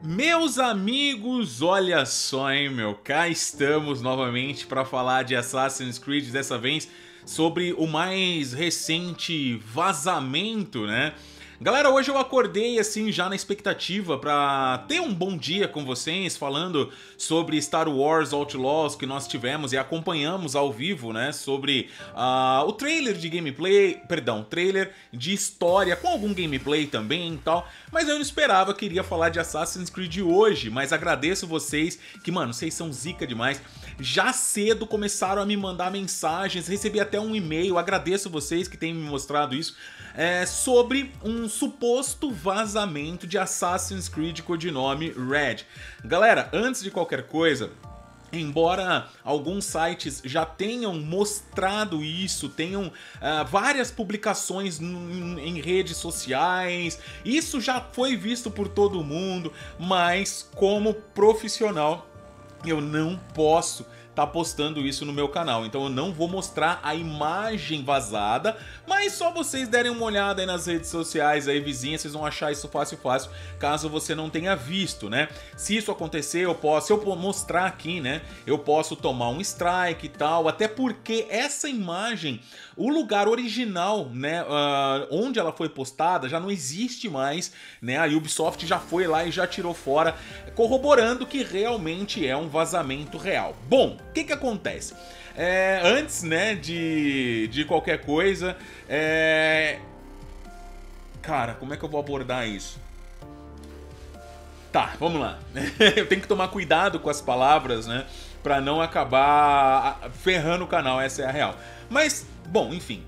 Meus amigos, olha só, hein, meu, cá estamos novamente para falar de Assassin's Creed, dessa vez sobre o mais recente vazamento, né? Galera, hoje eu acordei assim já na expectativa para ter um bom dia com vocês, falando sobre Star Wars Outlaws que nós tivemos e acompanhamos ao vivo, né? Sobre uh, o trailer de gameplay, perdão, trailer de história com algum gameplay também e tal. Mas eu não esperava, queria falar de Assassin's Creed hoje, mas agradeço vocês que, mano, vocês são zica demais já cedo começaram a me mandar mensagens, recebi até um e-mail, agradeço vocês que têm me mostrado isso, é, sobre um suposto vazamento de Assassin's Creed codinome Red. Galera, antes de qualquer coisa, Embora alguns sites já tenham mostrado isso, tenham uh, várias publicações em redes sociais, isso já foi visto por todo mundo, mas como profissional eu não posso tá postando isso no meu canal. Então eu não vou mostrar a imagem vazada, mas só vocês derem uma olhada aí nas redes sociais aí vizinhas, vocês vão achar isso fácil fácil, caso você não tenha visto, né? Se isso acontecer, eu posso, se eu mostrar aqui, né, eu posso tomar um strike e tal, até porque essa imagem, o lugar original, né, uh, onde ela foi postada, já não existe mais, né? A Ubisoft já foi lá e já tirou fora, corroborando que realmente é um vazamento real. Bom, que que acontece? É, antes, né, de, de qualquer coisa, é... Cara, como é que eu vou abordar isso? Tá, vamos lá. eu tenho que tomar cuidado com as palavras, né, pra não acabar ferrando o canal, essa é a real. Mas, bom, enfim.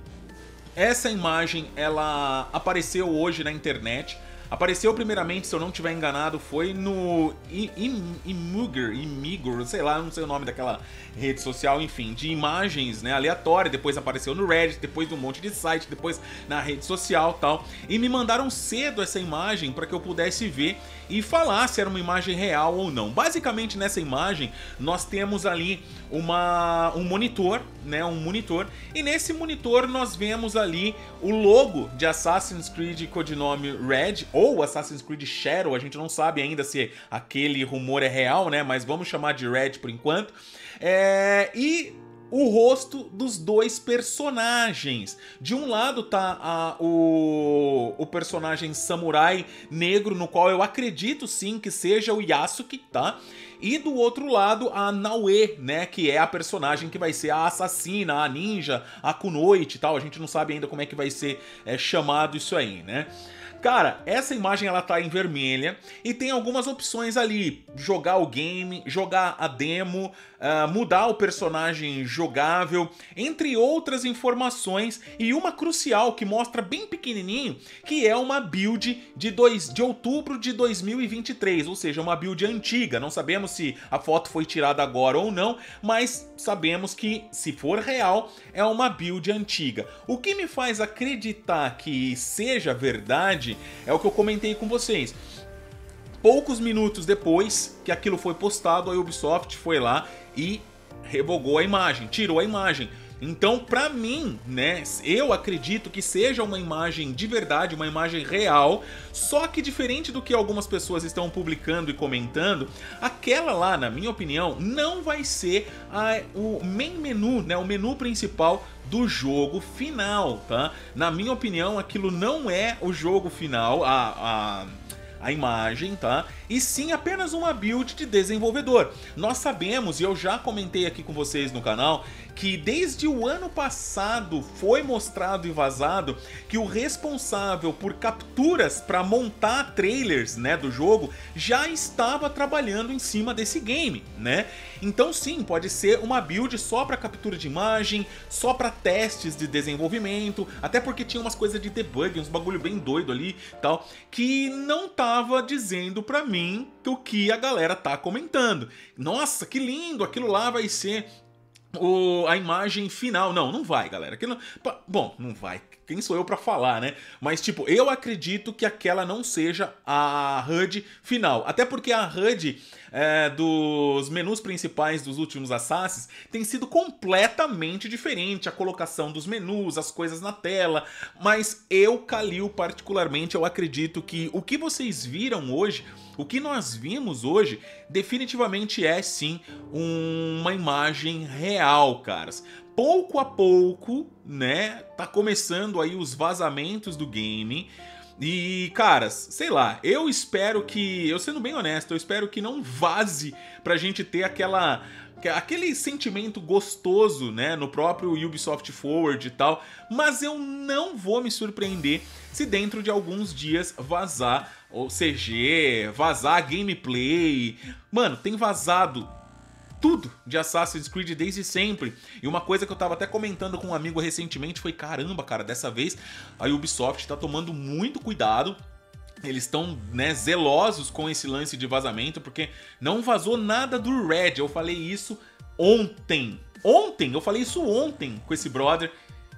Essa imagem, ela apareceu hoje na internet, Apareceu primeiramente, se eu não estiver enganado, foi no Imgur, Imigor, sei lá, não sei o nome daquela rede social, enfim, de imagens, né, aleatória, depois apareceu no Reddit, depois num monte de site, depois na rede social, tal. E me mandaram cedo essa imagem para que eu pudesse ver e falar se era uma imagem real ou não. Basicamente nessa imagem nós temos ali uma um monitor, né, um monitor, e nesse monitor nós vemos ali o logo de Assassin's Creed codinome Red ou Assassin's Creed Shadow, a gente não sabe ainda se aquele rumor é real, né? Mas vamos chamar de Red por enquanto. É, e o rosto dos dois personagens. De um lado tá a, o, o personagem samurai negro, no qual eu acredito sim que seja o Yasuki, tá? E do outro lado, a Naue, né? Que é a personagem que vai ser a assassina, a ninja, a Kunoichi e tal. A gente não sabe ainda como é que vai ser é, chamado isso aí, né? Cara, essa imagem ela tá em vermelha e tem algumas opções ali. Jogar o game, jogar a demo, uh, mudar o personagem jogável, entre outras informações. E uma crucial que mostra bem pequenininho, que é uma build de, dois, de outubro de 2023. Ou seja, uma build antiga. Não sabemos se a foto foi tirada agora ou não, mas sabemos que, se for real, é uma build antiga. O que me faz acreditar que seja verdade é o que eu comentei com vocês. Poucos minutos depois que aquilo foi postado, a Ubisoft foi lá e revogou a imagem, tirou a imagem. Então, para mim, né, eu acredito que seja uma imagem de verdade, uma imagem real, só que diferente do que algumas pessoas estão publicando e comentando, aquela lá, na minha opinião, não vai ser a, o main menu, né, o menu principal do jogo final, tá? Na minha opinião, aquilo não é o jogo final, a, a a imagem, tá? E sim apenas uma build de desenvolvedor. Nós sabemos, e eu já comentei aqui com vocês no canal, que desde o ano passado foi mostrado e vazado que o responsável por capturas para montar trailers, né, do jogo já estava trabalhando em cima desse game, né? Então sim, pode ser uma build só para captura de imagem, só para testes de desenvolvimento, até porque tinha umas coisas de debug, uns bagulho bem doido ali, tal, que não tava dizendo para mim o que a galera tá comentando. Nossa, que lindo, aquilo lá vai ser o, a imagem final. Não, não vai, galera. Aquilo, bom, não vai. Quem sou eu para falar, né? Mas, tipo, eu acredito que aquela não seja a HUD final. Até porque a HUD é, dos menus principais dos últimos Assassins tem sido completamente diferente. A colocação dos menus, as coisas na tela. Mas eu, Kalil, particularmente, eu acredito que o que vocês viram hoje O que nós vimos hoje definitivamente é sim uma imagem real, caras. Pouco a pouco, né, tá começando aí os vazamentos do game. E, caras, sei lá, eu espero que, eu sendo bem honesto, eu espero que não vaze pra gente ter aquela aquele sentimento gostoso, né, no próprio Ubisoft Forward e tal, mas eu não vou me surpreender se dentro de alguns dias vazar o CG, vazar gameplay. Mano, tem vazado tudo de Assassin's Creed desde sempre. E uma coisa que eu tava até comentando com um amigo recentemente foi: caramba, cara, dessa vez a Ubisoft tá tomando muito cuidado eles estão né, zelosos com esse lance de vazamento, porque não vazou nada do Red. Eu falei isso ontem. Ontem, eu falei isso ontem com esse brother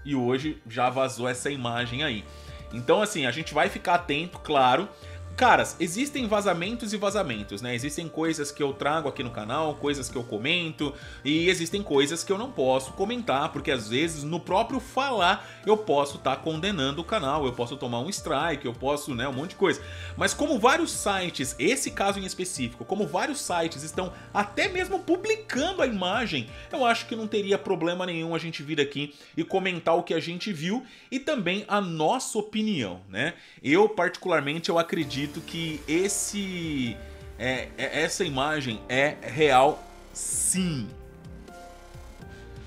e hoje já vazou essa imagem aí. Então, assim, a gente vai ficar atento, claro. Caras, existem vazamentos e vazamentos, né? Existem coisas que eu trago aqui no canal, coisas que eu comento, e existem coisas que eu não posso comentar, porque às vezes no próprio falar eu posso estar tá condenando o canal, eu posso tomar um strike, eu posso, né, um monte de coisa. Mas como vários sites, esse caso em específico, como vários sites estão até mesmo publicando a imagem, eu acho que não teria problema nenhum a gente vir aqui e comentar o que a gente viu e também a nossa opinião, né? Eu particularmente eu acredito acredito que esse é, é, essa imagem é real sim.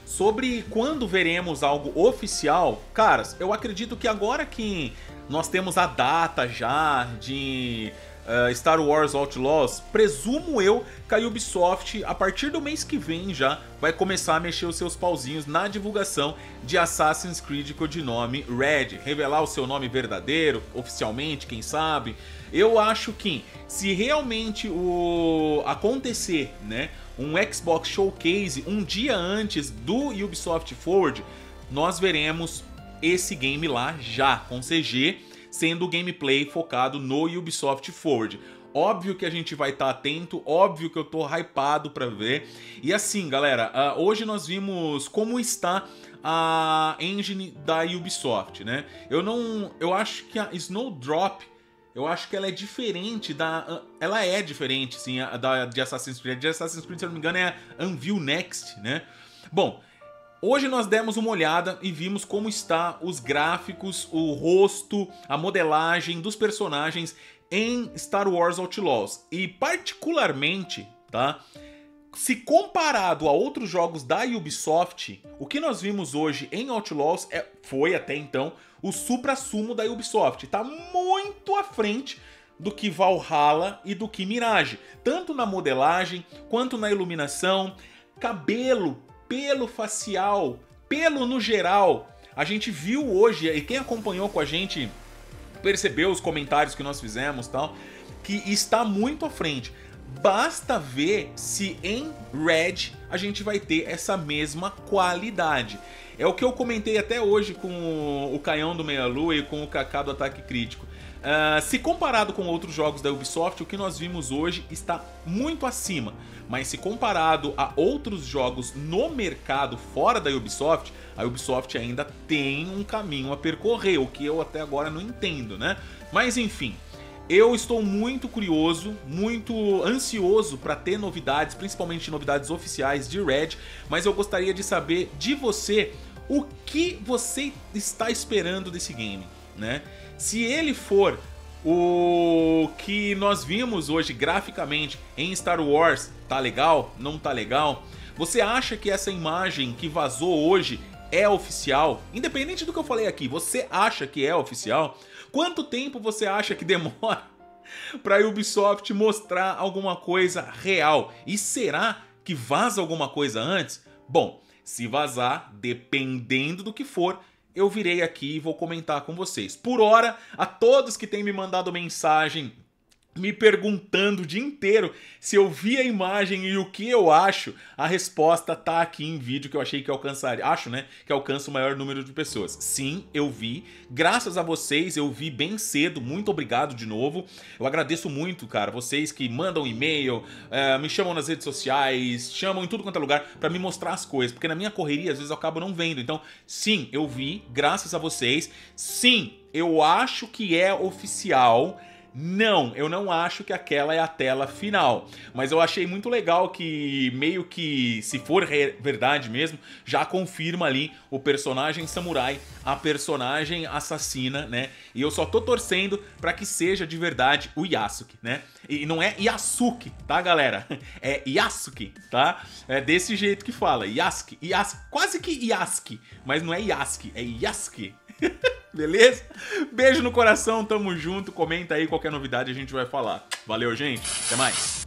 Sobre quando veremos algo oficial, caras, eu acredito que agora que nós temos a data já de uh, Star Wars Outlaws, presumo eu que a Ubisoft, a partir do mês que vem já, vai começar a mexer os seus pauzinhos na divulgação de Assassin's Creed com o nome Red, revelar o seu nome verdadeiro, oficialmente, quem sabe. Eu acho que se realmente o acontecer, né, um Xbox Showcase um dia antes do Ubisoft Forward, nós veremos esse game lá já com CG sendo o gameplay focado no Ubisoft Forward. Óbvio que a gente vai estar tá atento, óbvio que eu tô hypado para ver. E assim, galera, uh, hoje nós vimos como está a engine da Ubisoft, né? Eu não, eu acho que a Snowdrop, eu acho que ela é diferente da, ela é diferente, sim, da de Assassin's Creed. De Assassin's Creed, se eu não me engano, é a Unreal Next, né? Bom, Hoje nós demos uma olhada e vimos como está os gráficos, o rosto, a modelagem dos personagens em Star Wars Outlaws. E particularmente, tá? Se comparado a outros jogos da Ubisoft, o que nós vimos hoje em Outlaws é, foi até então o supra-sumo da Ubisoft. Tá muito à frente do que Valhalla e do que Mirage, tanto na modelagem quanto na iluminação, cabelo pelo facial, pelo no geral. A gente viu hoje, e quem acompanhou com a gente percebeu os comentários que nós fizemos tal, que está muito à frente. Basta ver se em Red a gente vai ter essa mesma qualidade. É o que eu comentei até hoje com o Caião do Meia Lua e com o Kaká do Ataque Crítico. Uh, se comparado com outros jogos da Ubisoft, o que nós vimos hoje está muito acima. Mas se comparado a outros jogos no mercado fora da Ubisoft, a Ubisoft ainda tem um caminho a percorrer, o que eu até agora não entendo, né? Mas enfim, eu estou muito curioso, muito ansioso para ter novidades, principalmente novidades oficiais de Red, mas eu gostaria de saber de você o que você está esperando desse game, né? Se ele for o que nós vimos hoje graficamente em Star Wars, tá legal? Não tá legal? Você acha que essa imagem que vazou hoje é oficial? Independente do que eu falei aqui, você acha que é oficial? Quanto tempo você acha que demora para a Ubisoft mostrar alguma coisa real? E será que vaza alguma coisa antes? Bom, se vazar, dependendo do que for, eu virei aqui e vou comentar com vocês. Por hora, a todos que têm me mandado mensagem me perguntando o dia inteiro se eu vi a imagem e o que eu acho, a resposta tá aqui em vídeo que eu achei que alcançaria, acho, né, que alcança o maior número de pessoas. Sim, eu vi. Graças a vocês, eu vi bem cedo. Muito obrigado de novo. Eu agradeço muito, cara, vocês que mandam e-mail, é, me chamam nas redes sociais, chamam em tudo quanto é lugar para me mostrar as coisas, porque na minha correria às vezes eu acabo não vendo. Então, sim, eu vi, graças a vocês. Sim, eu acho que é oficial Não, eu não acho que aquela é a tela final. Mas eu achei muito legal que, meio que, se for verdade mesmo, já confirma ali o personagem samurai, a personagem assassina, né? E eu só tô torcendo para que seja de verdade o Yasuke, né? E não é Yasuke, tá, galera? É Yasuke, tá? É desse jeito que fala. Yasuke. Yasuke. Quase que Yasuke. Mas não é Yasuke, é Yasuke. Beleza? Beijo no coração, tamo junto. Comenta aí qualquer novidade, a gente vai falar. Valeu, gente. Até mais.